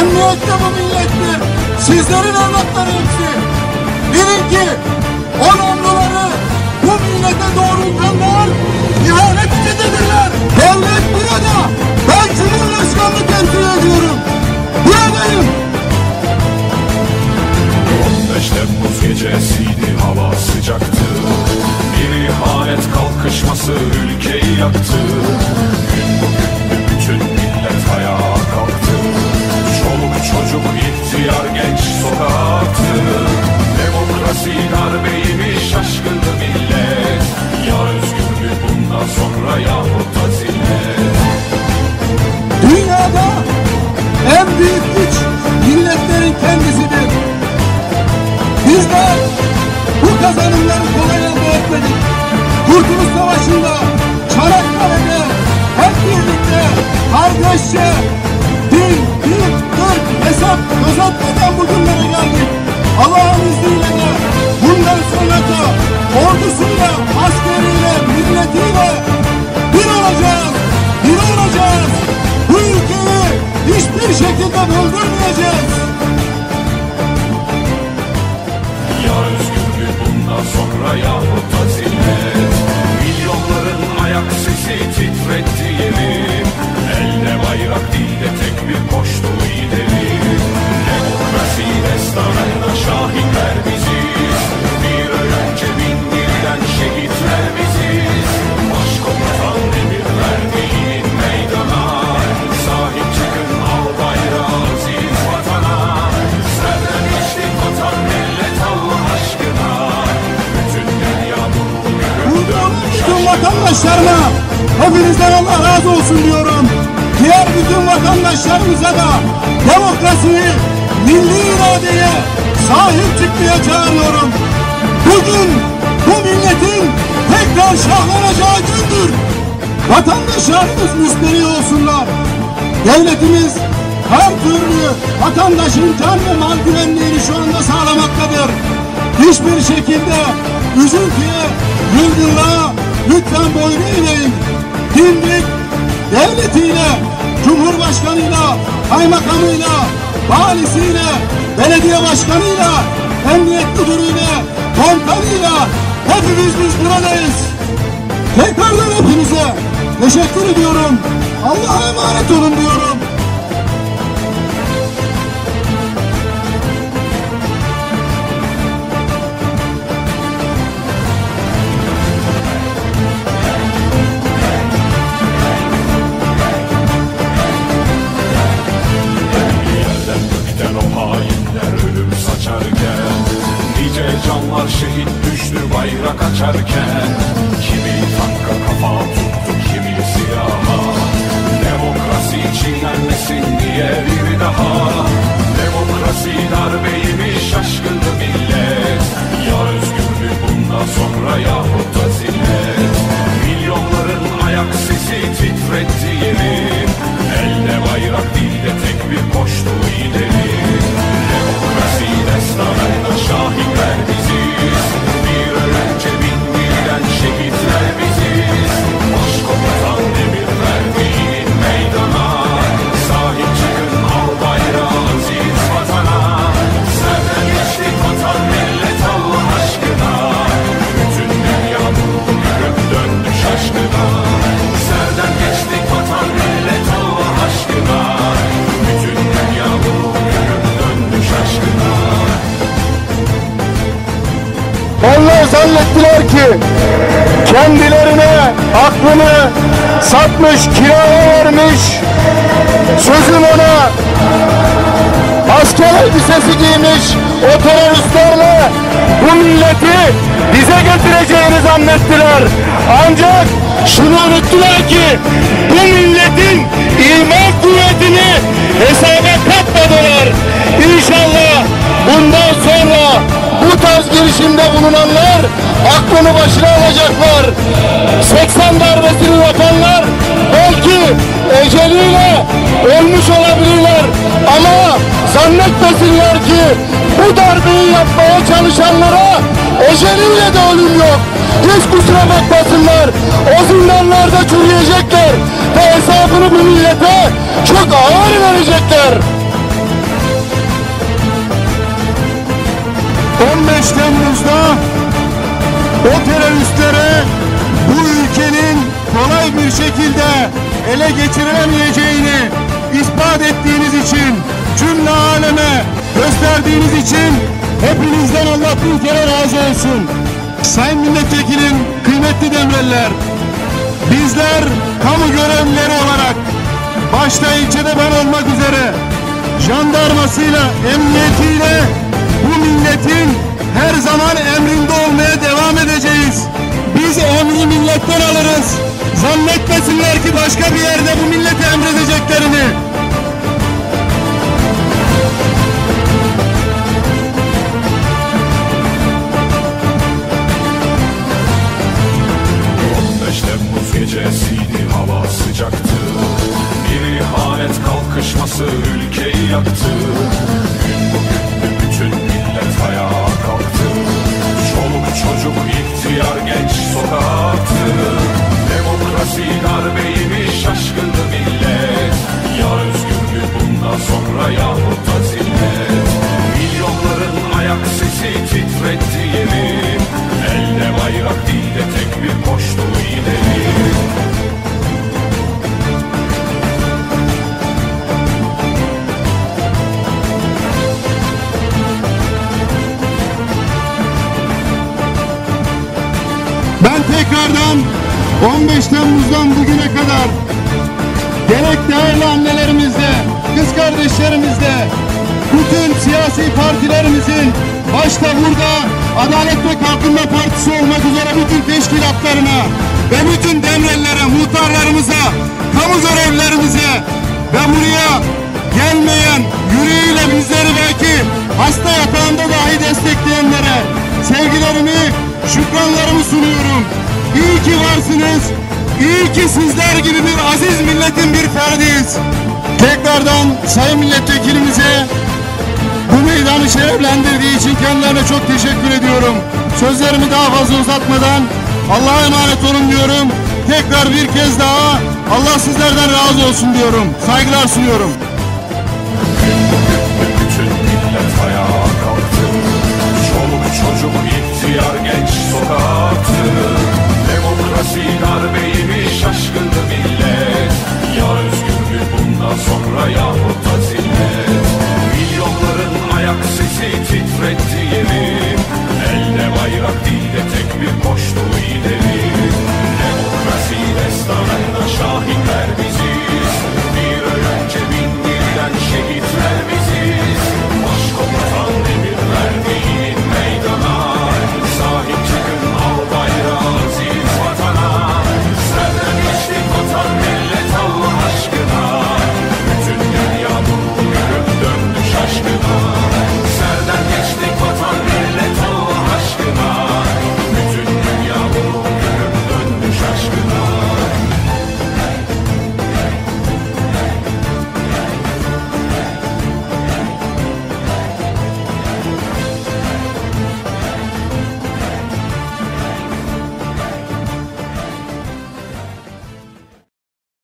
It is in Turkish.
de bu millettir. Sizlerin evlatları hepsi. Bilin ki o namluları bu millete doğrultanlar ihanet içindedirler. Devlet burada. Ben Cumhurbaşkanlığı temsil ediyorum. Buradayım. 15 Temmuz gecesiydi hava sıcaktı Bir ihanet kalkışması ülkeyi yaktı sonra yahut da zillet Dünyada en büyük güç milletlerin kendisidir. Bizler bu kazanımları kolay elde etmedik. Kurtuluş Savaşı'nda, Çanakkale'de hep birlikte, kardeşçe, din, din, ırk, hesap gözetmeden bugünlere geldik. Allah'ın izniyle de bundan sonra da ordusuyla, askeriyle, milletiyle bir olacağız, bir olacağız. Bu ülkeyi hiçbir şekilde böldürmeyeceğiz. Vatandaşlarıma hepinizden Allah razı olsun diyorum. Diğer bütün vatandaşlarımıza da demokrasiyi, milli iradeye sahip çıkmaya çağırıyorum. Bugün bu milletin tekrar şahlanacağı gündür. Vatandaşlarımız müsteri olsunlar. Devletimiz her türlü vatandaşın can ve mal güvenliğini şu anda sağlamaktadır. Hiçbir şekilde üzüntüye, yılgınlığa lütfen boyun eğmeyin. Dimdik devletiyle, cumhurbaşkanıyla, kaymakamıyla, valisiyle, belediye başkanıyla, emniyet müdürüyle, komutanıyla hepimiz biz buradayız. Tekrardan hepinize teşekkür ediyorum. Allah'a emanet olun diyorum. Diye bir zannettiler ki kendilerine aklını satmış, kiraya vermiş, sözün ona asker elbisesi giymiş o teröristlerle bu milleti bize getireceğini zannettiler. Ancak şunu unuttular ki bu milletin iman kuvvetini hesaba katmadılar. İnşallah bundan girişimde bulunanlar aklını başına alacaklar. 80 darbesini yapanlar belki eceliyle ölmüş olabilirler ama zannetmesinler ki bu darbeyi yapmaya çalışanlara eceliyle de ölüm yok. Hiç kusura bakmasınlar. O zindanlarda çürüyecekler ve hesabını bu millete bir şekilde ele geçirilemeyeceğini ispat ettiğiniz için cümle aleme gösterdiğiniz için hepinizden Allah bin kere razı olsun. Sayın milletvekilim, kıymetli demreller, bizler kamu görevlileri olarak başta ilçede ben olmak üzere jandarmasıyla, emniyetiyle 15 Temmuz'dan bugüne kadar gerek değerli annelerimizle, kız kardeşlerimizle, bütün siyasi partilerimizin başta burada Adalet ve Kalkınma Partisi olmak üzere bütün teşkilatlarına ve bütün demrellere, muhtarlarımıza, kamu görevlilerimize ve buraya gelmeyen, yüreğiyle bizleri belki hasta yatağında dahi destekleyenlere sevgilerimi, şükranlarımı sunuyorum. İyi ki varsınız. İyi ki sizler gibi bir aziz milletin bir ferdiyiz. Tekrardan sayın milletvekilimize bu meydanı şereflendirdiği için kendilerine çok teşekkür ediyorum. Sözlerimi daha fazla uzatmadan Allah'a emanet olun diyorum. Tekrar bir kez daha Allah sizlerden razı olsun diyorum. Saygılar sunuyorum.